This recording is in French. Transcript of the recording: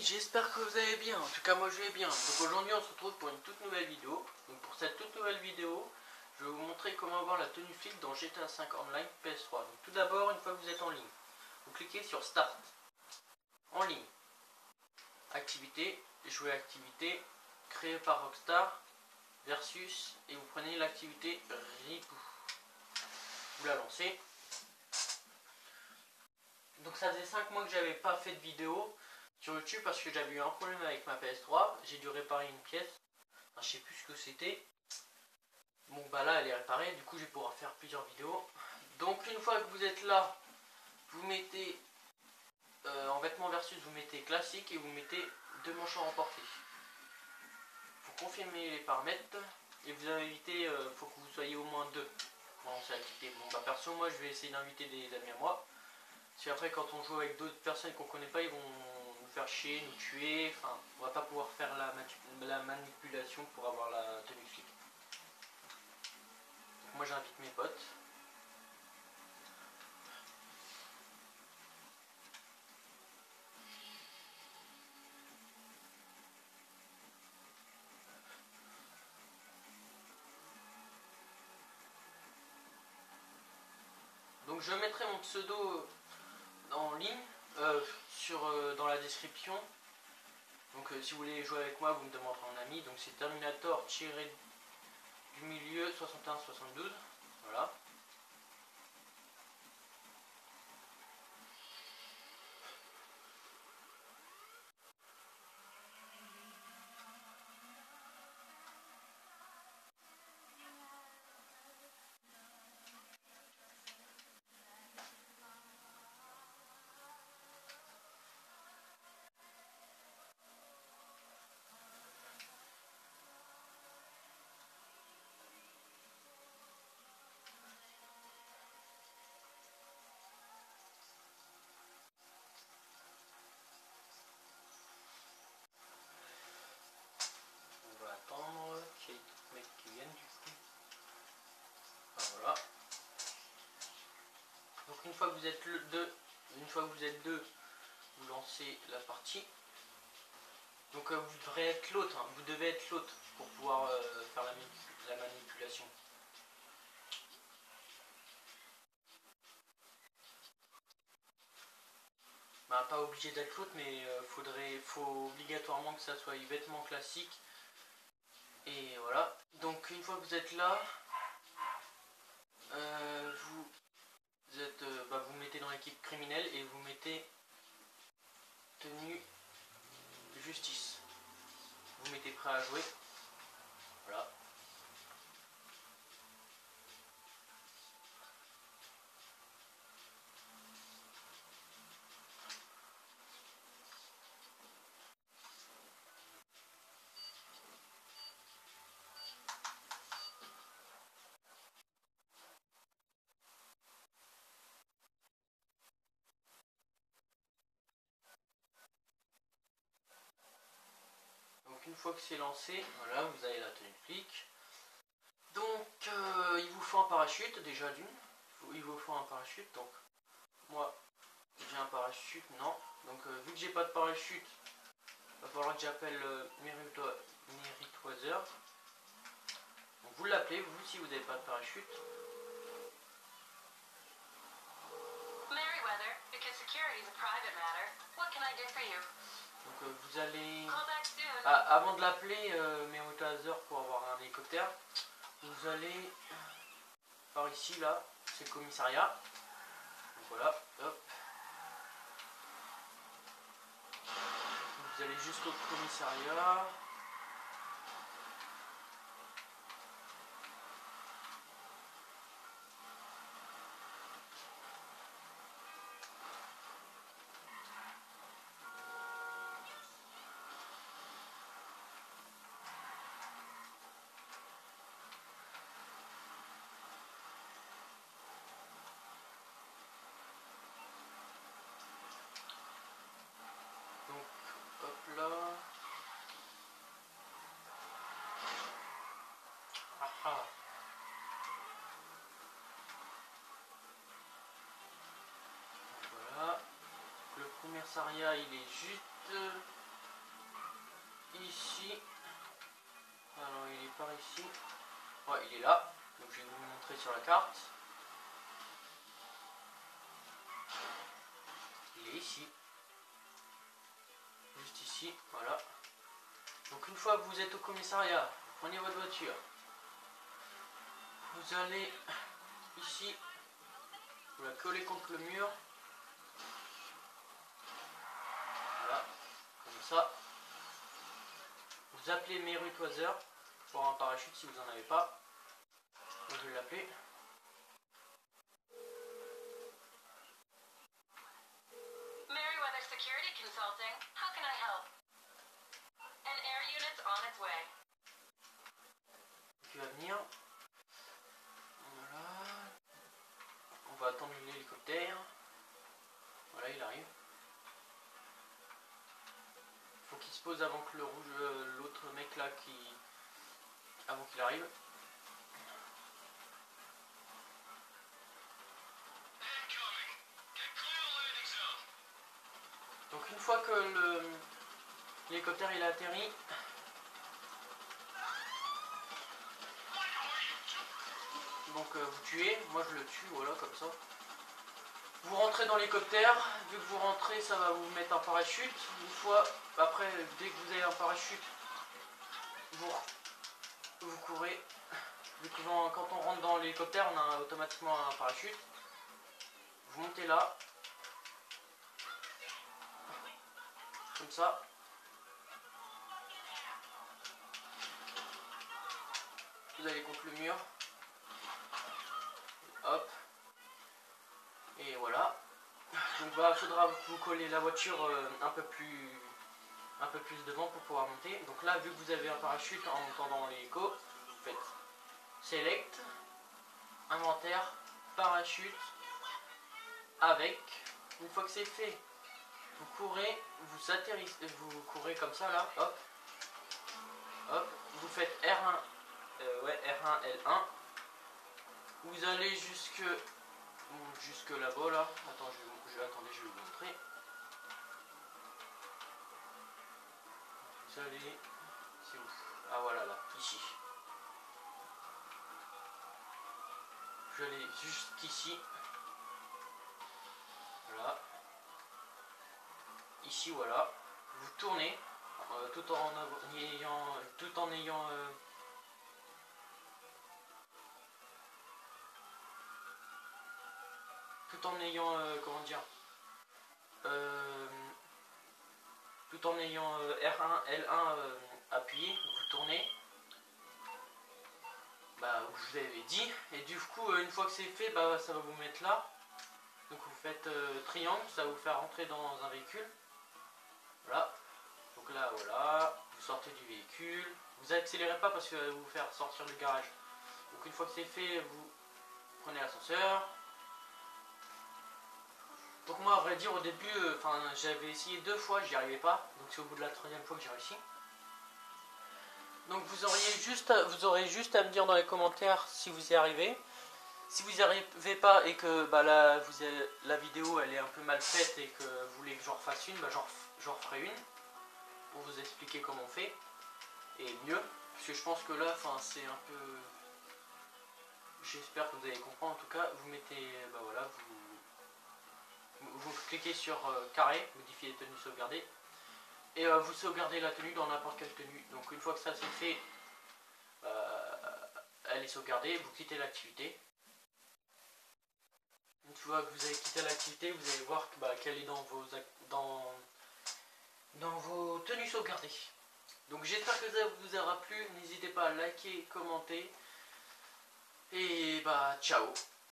j'espère que vous allez bien. En tout cas, moi je vais bien. Donc aujourd'hui, on se retrouve pour une toute nouvelle vidéo. Donc pour cette toute nouvelle vidéo, je vais vous montrer comment avoir la tenue flip dans GTA 5 Online PS3. Donc tout d'abord, une fois que vous êtes en ligne, vous cliquez sur Start. En ligne. Activité, jouer activité, créée par Rockstar, versus, et vous prenez l'activité Ripou. Vous la lancez. Donc ça faisait 5 mois que j'avais pas fait de vidéo sur YouTube parce que j'avais eu un problème avec ma PS3. J'ai dû réparer une pièce. Je sais plus ce que c'était. Bon bah là elle est réparée, du coup je vais pouvoir faire plusieurs vidéos. Donc une fois que vous êtes là, vous mettez euh, en vêtements versus, vous mettez classique et vous mettez deux manches à. Vous confirmez les paramètres et vous invitez, euh, faut que vous soyez au moins deux. Bon, bon bah perso moi je vais essayer d'inviter des amis à moi. Si après quand on joue avec d'autres personnes qu'on connaît pas, ils vont faire chier, nous tuer, enfin, on va pas pouvoir faire la, la manipulation pour avoir la tenue flic. Moi j'invite mes potes. Donc je mettrai mon pseudo en ligne euh, sur, euh, dans la description. Donc euh, si vous voulez jouer avec moi, vous me demanderez en ami. Donc c'est Terminator tiré du milieu 61-72. Voilà. une vous êtes deux, une fois que vous êtes deux, vous lancez la partie. Donc euh, vous devrez être l'autre, hein. vous devez être l'autre pour pouvoir euh, faire la, manipulation. Bah, pas obligé d'être l'autre, mais euh, faudrait, faut obligatoirement que ça soit vêtements classique. Et voilà. Donc une fois que vous êtes là, vous vous, êtes, euh, bah, vous mettez dans l'équipe criminelle et vous mettez tenue justice. Vous mettez prêt à jouer. Voilà. Une fois que c'est lancé, voilà, vous avez la tenue flic. Donc, euh, il vous faut un parachute, déjà d'une. Il vous faut un parachute, donc moi, j'ai un parachute, non. Donc, euh, vu que j'ai pas de parachute, il va falloir que j'appelle euh, Méritoiseur. Donc, vous l'appelez, vous, si vous n'avez pas de parachute. Donc, vous allez ah, avant de l'appeler euh, Hasard pour avoir un hélicoptère, vous allez par ici là, c'est le commissariat. voilà, hop. Vous allez jusqu'au commissariat. Commissariat il est juste ici. Alors il est par ici. Ouais, il est là. Donc je vais vous montrer sur la carte. Il est ici. Juste ici, voilà. Donc une fois que vous êtes au commissariat, vous prenez votre voiture. Vous allez ici, vous la collez contre le mur. Voilà, comme ça. Vous appelez Toiser pour un parachute si vous n'en avez pas. Je vais l'appeler. Security Consulting. How can I help? An air unit's on its way. qui va venir. Voilà. On va attendre l'hélicoptère. Voilà, il arrive. Qu'il se pose avant que le rouge, euh, l'autre mec là qui, avant qu'il arrive. Donc une fois que l'hélicoptère il a atterri, Donc euh, vous tuez, moi je le tue, voilà, comme ça. Vous rentrez dans l'hélicoptère, vu que vous rentrez, ça va vous mettre un parachute. Une fois, après, dès que vous avez un parachute, vous, vous courez. Vu que quand quand on rentre dans l'hélicoptère, on a automatiquement un parachute. Vous montez là. Comme ça. Vous allez contre le mur. Hop. Et voilà. Donc bah faudra vous coller la voiture euh, un peu plus un peu plus devant pour pouvoir monter. Donc là vu que vous avez un parachute en montant dans l'hélico, vous faites select, inventaire, parachute, avec. Une fois que c'est fait, vous courez, vous atterrissez, vous courez comme ça là, hop, hop, vous faites R1, euh, ouais R1 L1 vous allez jusque jusque là-bas là. Attends, je vais, vous- attendez, je vais vous montrer. Vous allez. C'est où Ah voilà là, ici. Je vais aller jusqu'ici. Voilà. Ici voilà. Vous tournez euh, tout en ayant tout en ayant euh, tout en ayant euh, comment dire euh, tout en ayant euh, R1 L1 euh, appuyé vous tournez. Bah je vous avais dit. Et du coup une fois que c'est fait bah ça va vous mettre là. Donc vous faites triangle ça va vous faire rentrer dans un véhicule. Voilà. Donc là voilà. Vous sortez du véhicule. Vous accélérez pas parce que vous faire sortir du garage. Donc une fois que c'est fait vous prenez l'ascenseur donc moi, à vrai dire, au début, euh, enfin, j'avais essayé deux fois, j'y arrivais pas. Donc c'est au bout de la troisième fois que j'ai réussi. Donc vous auriez juste, vous aurez juste à me dire dans les commentaires si vous y arrivez. Si vous y arrivez pas et que bah, la, vous la vidéo elle est un peu mal faite et que vous voulez que j'en refasse une, bah, j'en referai une pour vous expliquer comment on fait et mieux. Parce que je pense que là, enfin, c'est un peu. J'espère que vous allez comprendre. En tout cas, vous mettez, bah voilà, vous vous cliquez sur euh, carré, modifier tenue sauvegardée, et euh, vous sauvegardez la tenue dans n'importe quelle tenue. Donc une fois que ça c'est fait, euh, elle est sauvegardée, vous quittez l'activité. Une fois que vous avez quitté l'activité, vous allez voir bah, qu'elle est dans vos, dans, dans vos tenues sauvegardées. Donc j'espère que ça vous aura plu, n'hésitez pas à liker, commenter, et bah ciao